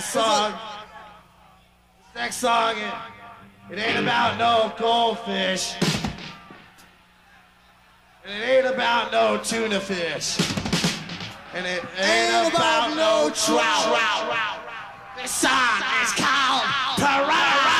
song. This next song, it, it ain't about no goldfish. And it ain't about no tuna fish. And it ain't, about, no trout. This song is called Piranha.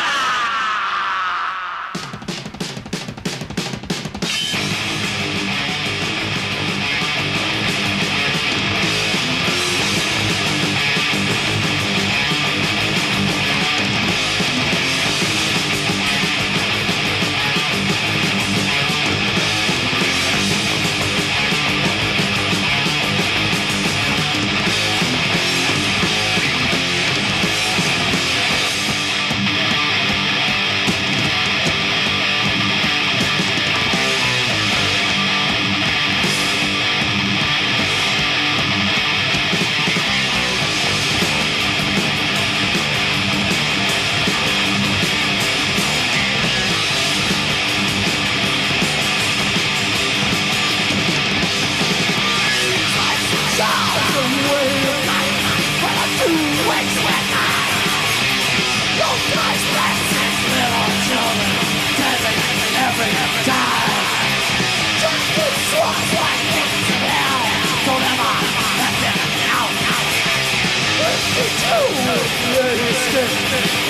Master.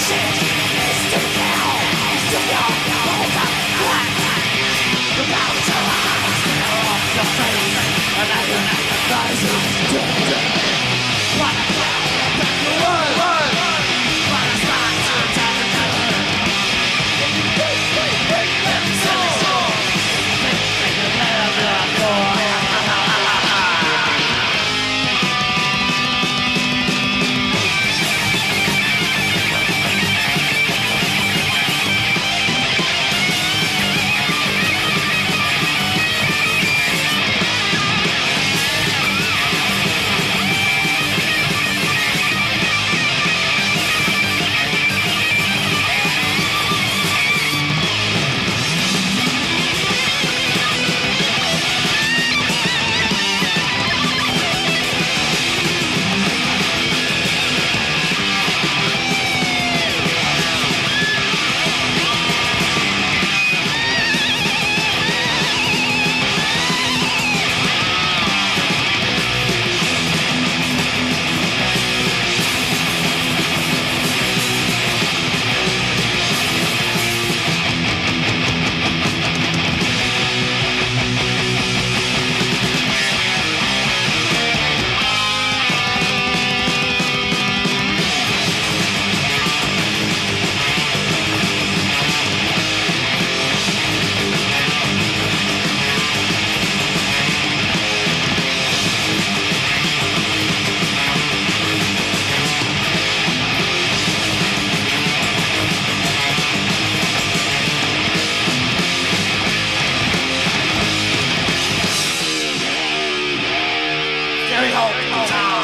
shit. down.